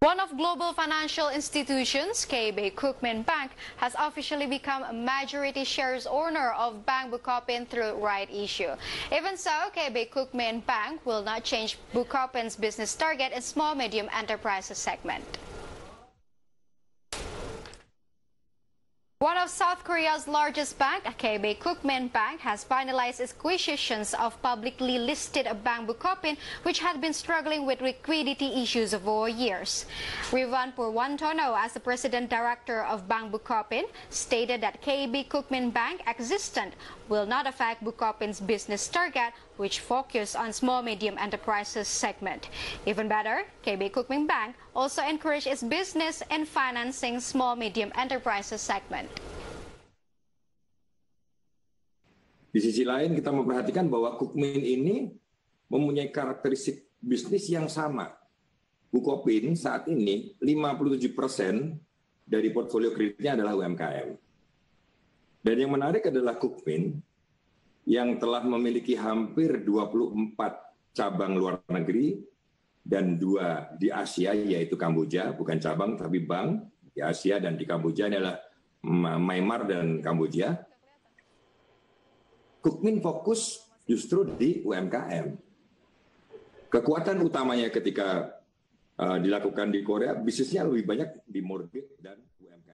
One of global financial institutions, KB Kookmin Bank, has officially become a majority shares owner of Bank Bukopin through right issue. Even so, KB Kookmin Bank will not change Bukopin's business target in small medium enterprises segment. One of South Korea's largest bank, KB Kookmin Bank, has finalized its acquisitions of publicly listed Bank Bukopin, which had been struggling with liquidity issues over years. Rivan Purwantono, as the president director of Bank Bukopin, stated that KB Kookmin Bank existence will not affect Bukopin's business target, which focus on small medium enterprises segment. Even better, KB Kookmin Bank also encourage its business in financing small medium enterprises segment. Di sisi lain kita memperhatikan bahwa Kukmin ini mempunyai karakteristik bisnis yang sama. Bukopin saat ini 57% dari portfolio kreditnya adalah UMKM. Dan yang menarik adalah Kukmin yang telah memiliki hampir 24 cabang luar negeri dan dua di Asia yaitu Kamboja, bukan cabang tapi bank di Asia dan di Kamboja adalah Myanmar dan Kamboja Kukmin fokus justru di UMKM. Kekuatan utamanya ketika uh, dilakukan di Korea, bisnisnya lebih banyak di mortgage dan.